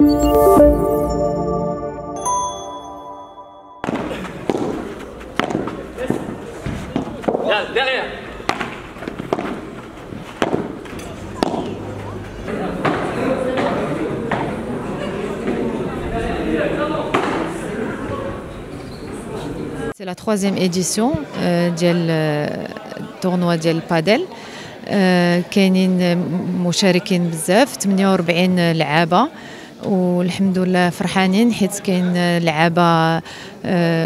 C'est la troisième édition ديال التورنوا ديال البادل كاينين مشاركين بزاف 48 لعابة. والحمد لله فرحانين حيت كاين لعابة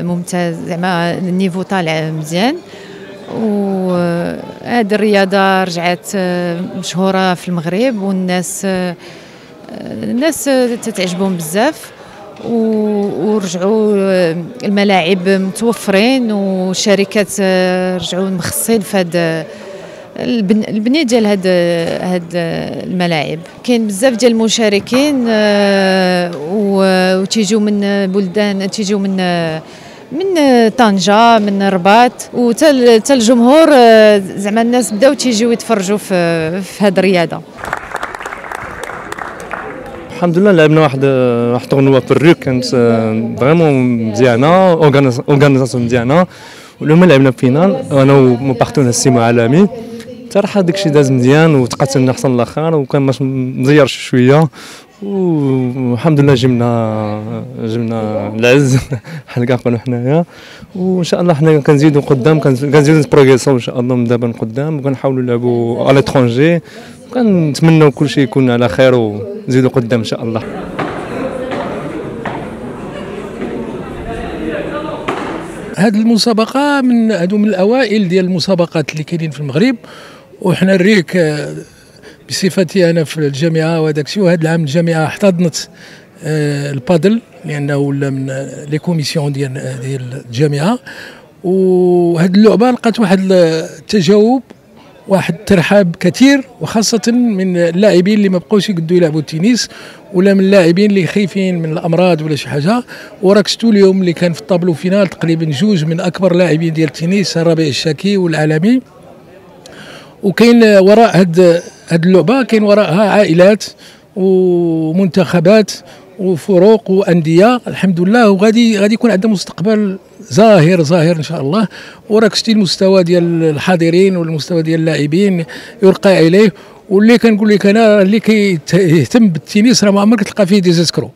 ممتاز زعما النيفو طالع مزيان. وهذه الرياضة رجعت مشهورة في المغرب والناس الناس تتعجبهم بزاف. ورجعوا الملاعب متوفرين والشركات رجعوا مخصصين في هذا البنية ديال هاد هاد الملاعب. كاين بزاف ديال المشاركين وتيجيو من بلدان تيجيو من من طنجة من الرباط وتا الجمهور زعما الناس بداو تيجيو يتفرجوا في في هذه الرياضة. الحمد لله لعبنا واحد واحد تورنوا في الريك كانت vraiment مزيانة organisation مزيانة واليوم لعبنا finale أنا و partenaire السيمو عالمي. صراحة داكشي داز مزيان وتقاتلنا حتى اللخر وكان ماتش مزير شوية. والحمد لله جبنا جبنا العز. بحال كنقولوا حنايا. وإن شاء الله حنا كنزيدوا قدام كنزيدوا نبروغريسو إن شاء الله من دابا قدام. وكنحاولوا نلعبوا على l'étranger كنتمنوا كل شيء يكون على خير ونزيدوا قدام إن شاء الله. هذه المسابقة من هذو من الأوائل ديال المسابقات اللي كاينين في المغرب. وحنا الريك بصفتي أنا في الجامعة وهذاك الشيء وهذا العام الجامعة احتضنت البادل لأنه ولا من les commissions ديال ديال الجامعة. وهذه اللعبة لقات واحد التجاوب واحد الترحاب كثير وخاصة من اللاعبين اللي ما بقوش يقدوا يلعبوا التنس ولا من اللاعبين اللي خايفين من الأمراض ولا شي حاجة. وراك شفتوا اليوم اللي كان في ال tableau final تقريبا جوج من أكبر لاعبين ديال التنس الربيع الشاكي والعالمي. وكاين وراء هاد هاد اللعبة كاين وراءها عائلات ومنتخبات وفروق وأندية. الحمد لله وغادي غادي يكون عندنا مستقبل ظاهر ظاهر إن شاء الله. وراك شتي المستوى ديال الحاضرين والمستوى ديال اللاعبين يرقى إليه. واللي كنقول لك أنا اللي كيهتم بالتنس راه ما عمرك تلقى فيه ديزيسكرو